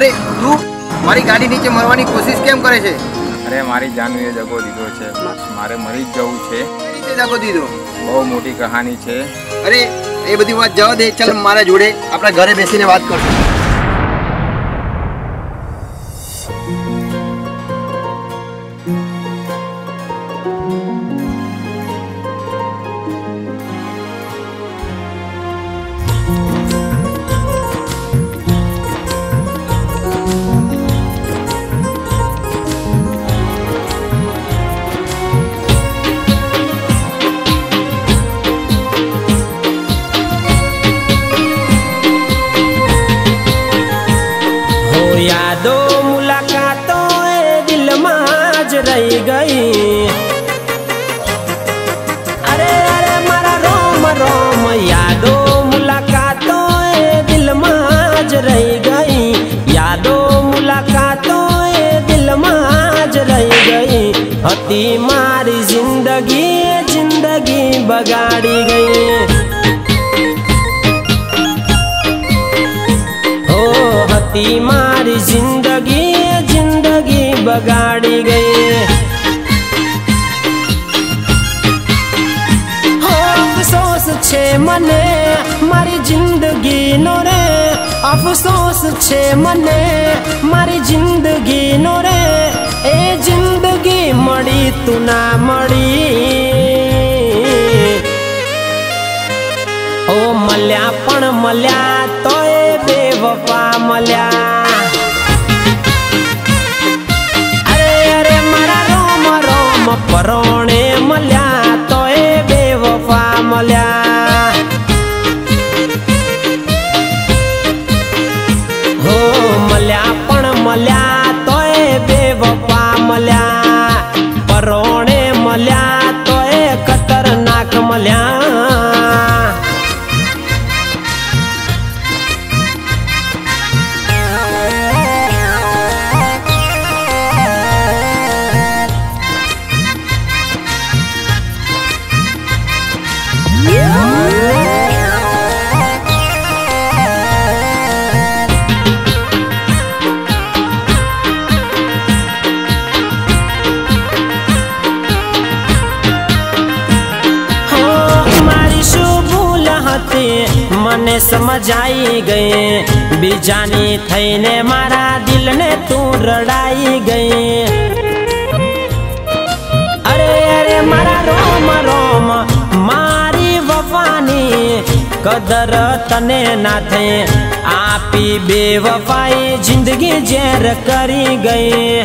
અરે તું મારી ગાડી નીચે મરવાની કોશિશ કેમ કરે છે? અરે મારી જાનવીએ દગો દીધો છે. મારે મરી જ જવું છે. રીતે દાખો દીધો? બહુ મોટી કહાની છે. અરે એ બધી વાત જવા દે. ચાલ મારા જોડે આપણા ઘરે બેસીને વાત કરશું. હો યાદો મુલાકાતો એ દિલમાં જ રહી ગઈ અરે અરે મારા રોમ રોમ યાદો મુલાકાતો એ દિલમાં જ રહી ગઈ યાદો મુલાકાતો એ દિલમાં જ રહી ગઈ હતી મારી મને, મારી જિંદગીનો રે. અફસોસ છે મને, મારી જિંદગીનો રે. એ જિંદગી મળી તું ના મળી. ઓ મળ્યા પણ મળ્યા તો મને સમજાઈ ગઈ. બીજાની થઈને મારા દિલને તું રડાઈ ગઈ. અરે અરે, મારા રોમ રોમ, મારી વફાની કદર તને ના થઈ. આપી બે વફાઈ જિંદગી ઝેર કરી ગઈ.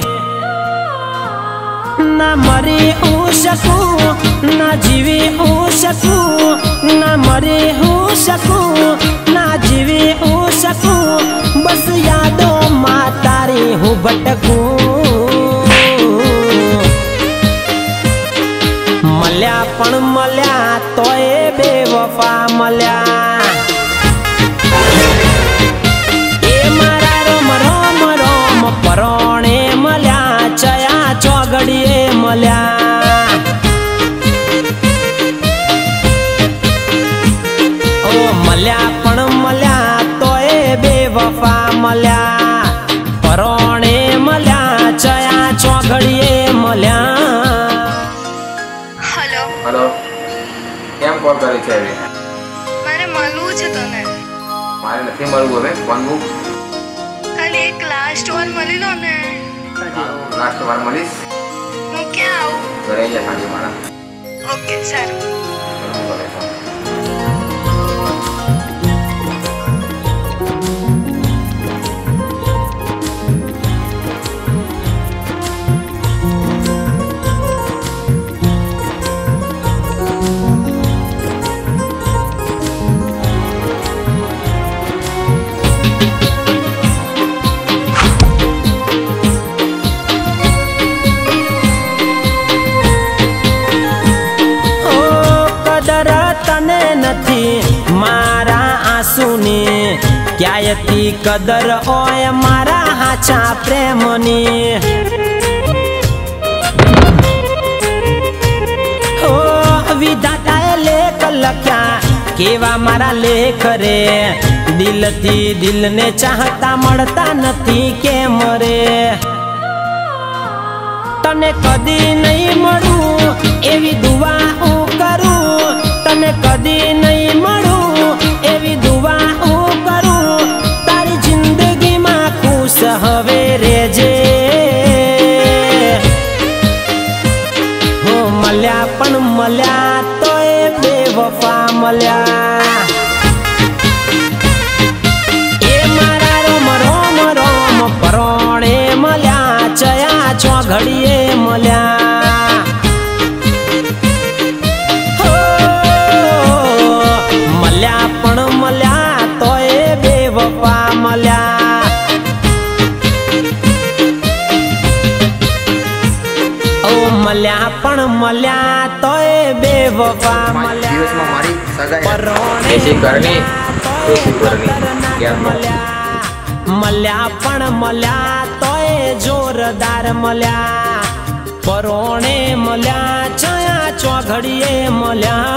ના મરી હું શકું, ના જીવી હું શકું, ના મરી હું શકું, ના જીવી હું શકું. બસ યાદો માં તારી હું ભટકું. મળ્યા પણ મળ્યા તોય બે વફા મળ્યા ચોગડીએ મળ્યા. ઓ મળ્યા પણ મળ્યા તોય બે વફા મળ્યા. પરોણે મળ્યા ચયા ચોગડીએ મળ્યા. હલો. હલો. કેમ કોલ કરે છે હવે? મારે મળવું છે તને. મારે નથી મળવું હવે ફોન મૂક. ખાલી એક લાસ્ટ વાર મળી લો ને. લાસ્ટ વાર મળીશ. હું ક્યાં આવું ઘરે અહીંયા સાંજે મારા નથી મારા આંસુની. ક્યાંયથી કદર હોય મારા હાચા પ્રેમની. લેખ લખ્યા. કેવા મારા લેખ રે? દિલથી દિલને ચાહતા મળતા નથી કે મરે તને કદી નહીં મળું એવી દુવા મળ્યા પણ મળ્યા તોય બે વફા મળ્યા. મારી સગાઈ મળ્યા. પણ મળ્યા તોય જોરદાર મળ્યા. પરોણે મળ્યા ચયા ચોઘડીએ મળ્યા.